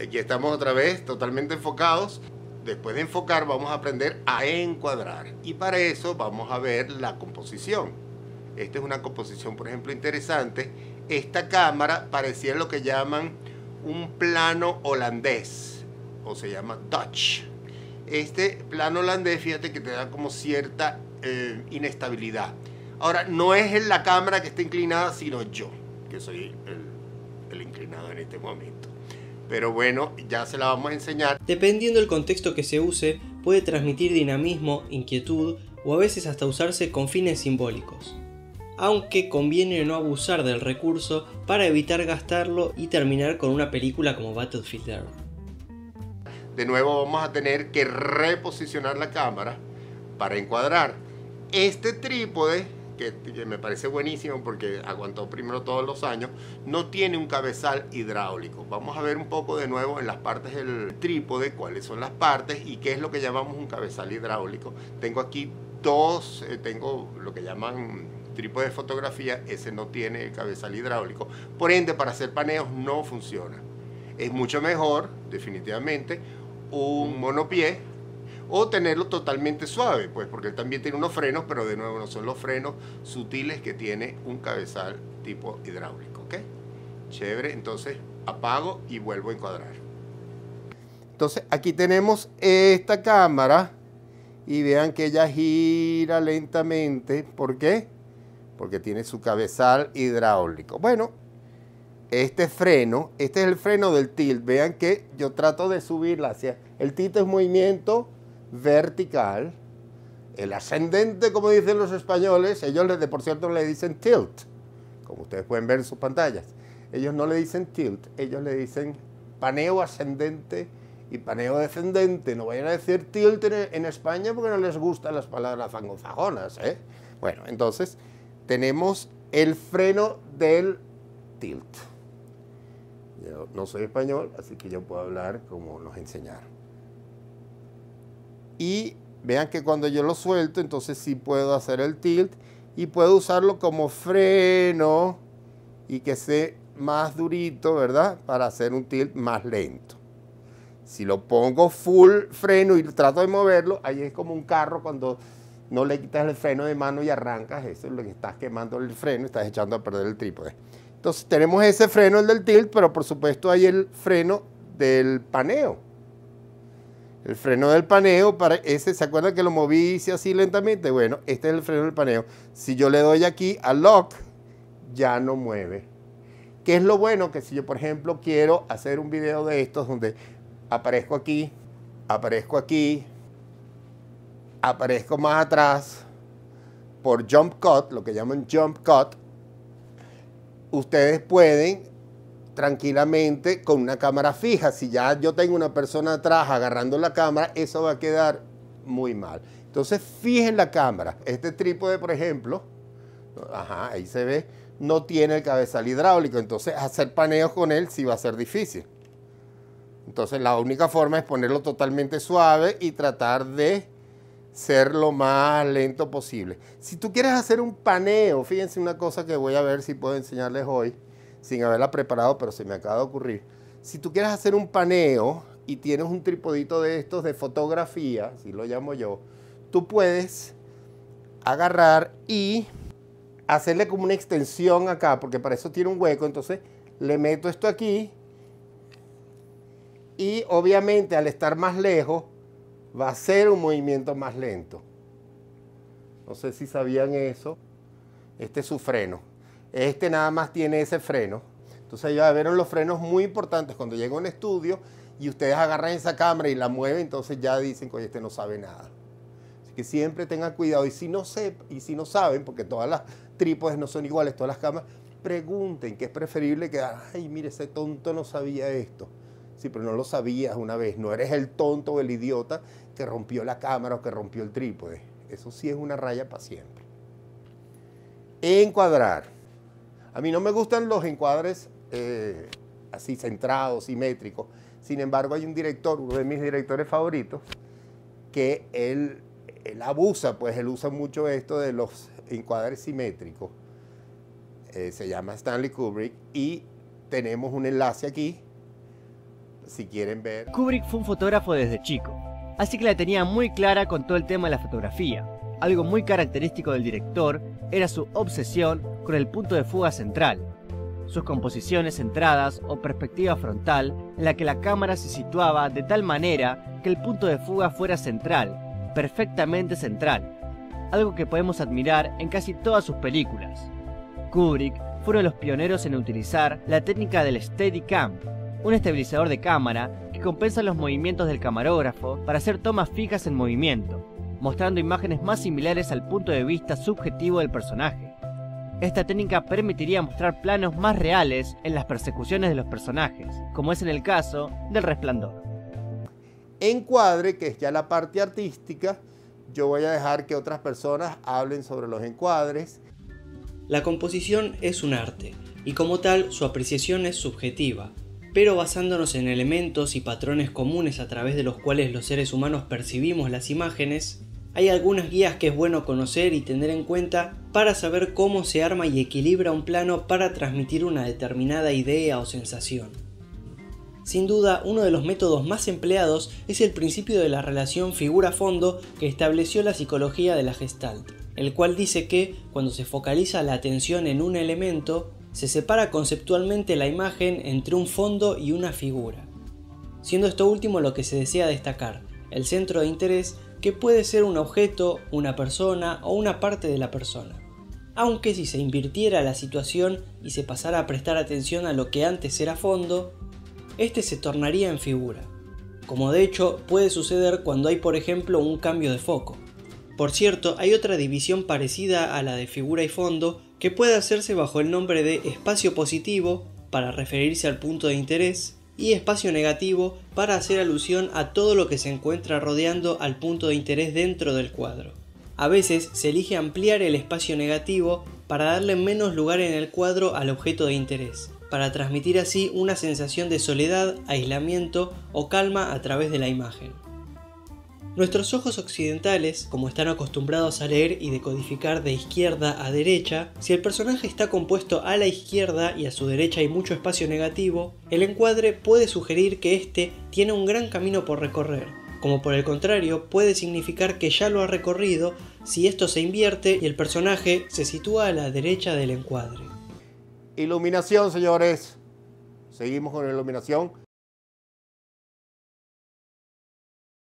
Aquí estamos otra vez totalmente enfocados. Después de enfocar vamos a aprender a encuadrar. Y para eso vamos a ver la composición. Esta es una composición, por ejemplo, interesante. Esta cámara parecía lo que llaman un plano holandés, o se llama Dutch. Este plano holandés, fíjate que te da como cierta eh, inestabilidad. Ahora, no es la cámara que está inclinada, sino yo, que soy el, el inclinado en este momento. Pero bueno, ya se la vamos a enseñar. Dependiendo del contexto que se use, puede transmitir dinamismo, inquietud o a veces hasta usarse con fines simbólicos. Aunque conviene no abusar del recurso para evitar gastarlo y terminar con una película como Battlefield Earth. De nuevo vamos a tener que reposicionar la cámara para encuadrar. Este trípode que, me parece buenísimo porque aguantó primero todos los años, no tiene un cabezal hidráulico. Vamos a ver un poco de nuevo en las partes del trípode cuáles son las partes y qué es lo que llamamos un cabezal hidráulico. Tengo aquí dos, eh, tengo lo que llaman trípode de fotografía, ese no tiene el cabezal hidráulico. Por ende, para hacer paneos no funciona. Es mucho mejor, definitivamente, un monopié o tenerlo totalmente suave, pues porque él también tiene unos frenos, pero de nuevo no son los frenos sutiles que tiene un cabezal tipo hidráulico, ¿ok? Chévere, entonces apago y vuelvo a encuadrar. Entonces aquí tenemos esta cámara y vean que ella gira lentamente, ¿por qué? Porque tiene su cabezal hidráulico. Bueno, este freno, este es el freno del tilt, vean que yo trato de subirla hacia, el tilt es movimiento vertical, el ascendente, como dicen los españoles, ellos de por cierto le dicen tilt, como ustedes pueden ver en sus pantallas. Ellos no le dicen tilt, ellos le dicen paneo ascendente y paneo descendente. No vayan a decir tilt en, España porque no les gustan las palabras anglosajonas. ¿eh? Bueno, entonces tenemos el freno del tilt. Yo no soy español, así que yo puedo hablar como nos enseñaron. Y vean que cuando yo lo suelto, entonces sí puedo hacer el tilt y puedo usarlo como freno y que sea más durito, ¿verdad? Para hacer un tilt más lento. Si lo pongo full freno y trato de moverlo, ahí es como un carro cuando no le quitas el freno de mano y arrancas, eso es lo que estás quemando el freno, estás echando a perder el trípode. Entonces tenemos ese freno, el del tilt, pero por supuesto hay el freno del paneo. El freno del paneo, para ese, ¿se acuerdan que lo moví así lentamente? Bueno, este es el freno del paneo. Si yo le doy aquí a lock, ya no mueve. ¿Qué es lo bueno? Que si yo, por ejemplo, quiero hacer un video de estos donde aparezco aquí, aparezco aquí, aparezco más atrás, por jump cut, lo que llaman jump cut, ustedes pueden tranquilamente con una cámara fija. Si ya yo tengo una persona atrás agarrando la cámara, eso va a quedar muy mal. Entonces, fijen la cámara. Este trípode, por ejemplo, ahí se ve, no tiene el cabezal hidráulico. Entonces, hacer paneos con él sí va a ser difícil. Entonces, la única forma es ponerlo totalmente suave y tratar de ser lo más lento posible. Si tú quieres hacer un paneo, fíjense una cosa que voy a ver si puedo enseñarles hoy sin haberla preparado, pero se me acaba de ocurrir. Si tú quieres hacer un paneo y tienes un tripodito de estos de fotografía, si lo llamo yo, tú puedes agarrar y hacerle como una extensión acá, porque para eso tiene un hueco, entonces le meto esto aquí y obviamente al estar más lejos va a ser un movimiento más lento. No sé si sabían eso. Este es su freno. Este nada más tiene ese freno. Entonces ya vieron los frenos muy importantes cuando llega un estudio y ustedes agarran esa cámara y la mueven, entonces ya dicen que este no sabe nada. Así que siempre tengan cuidado y si no sé, y si no saben, porque todas las trípodes no son iguales, todas las cámaras, pregunten que es preferible que, ay, mire, ese tonto no sabía esto. Sí, pero no lo sabías una vez, no eres el tonto o el idiota que rompió la cámara o que rompió el trípode. Eso sí es una raya para siempre. Encuadrar. A mí no me gustan los encuadres eh, así centrados, simétricos. Sin embargo, hay un director, uno de mis directores favoritos, que él, abusa, pues él usa mucho esto de los encuadres simétricos. Eh, se llama Stanley Kubrick y tenemos un enlace aquí. si quieren ver. Kubrick fue un fotógrafo desde chico, así que la tenía muy clara con todo el tema de la fotografía. Algo muy característico del director era su obsesión con el punto de fuga central, sus composiciones centradas o perspectiva frontal en la que la cámara se situaba de tal manera que el punto de fuga fuera central, perfectamente central, algo que podemos admirar en casi todas sus películas. Kubrick fue uno de los pioneros en utilizar la técnica del Steadicam, un estabilizador de cámara que compensa los movimientos del camarógrafo para hacer tomas fijas en movimiento, mostrando imágenes más similares al punto de vista subjetivo del personaje. Esta técnica permitiría mostrar planos más reales en las persecuciones de los personajes, como es en el caso del resplandor. Encuadre, que es ya la parte artística, yo voy a dejar que otras personas hablen sobre los encuadres. La composición es un arte, y como tal su apreciación es subjetiva, pero basándonos en elementos y patrones comunes a través de los cuales los seres humanos percibimos las imágenes, hay algunas guías que es bueno conocer y tener en cuenta para saber cómo se arma y equilibra un plano para transmitir una determinada idea o sensación. Sin duda, uno de los métodos más empleados es el principio de la relación figura-fondo que estableció la psicología de la Gestalt, el cual dice que, cuando se focaliza la atención en un elemento, se separa conceptualmente la imagen entre un fondo y una figura. Siendo esto último lo que se desea destacar, el centro de interés que puede ser un objeto, una persona o una parte de la persona. Aunque si se invirtiera la situación y se pasara a prestar atención a lo que antes era fondo, este se tornaría en figura, como de hecho puede suceder cuando hay por ejemplo un cambio de foco. Por cierto, hay otra división parecida a la de figura y fondo que puede hacerse bajo el nombre de espacio positivo para referirse al punto de interés y espacio negativo para hacer alusión a todo lo que se encuentra rodeando al punto de interés dentro del cuadro. A veces se elige ampliar el espacio negativo para darle menos lugar en el cuadro al objeto de interés, para transmitir así una sensación de soledad, aislamiento o calma a través de la imagen. Nuestros ojos occidentales, como están acostumbrados a leer y decodificar de izquierda a derecha, si el personaje está compuesto a la izquierda y a su derecha hay mucho espacio negativo, el encuadre puede sugerir que éste tiene un gran camino por recorrer, como por el contrario puede significar que ya lo ha recorrido si esto se invierte y el personaje se sitúa a la derecha del encuadre. Iluminación, señores. Seguimos con la iluminación.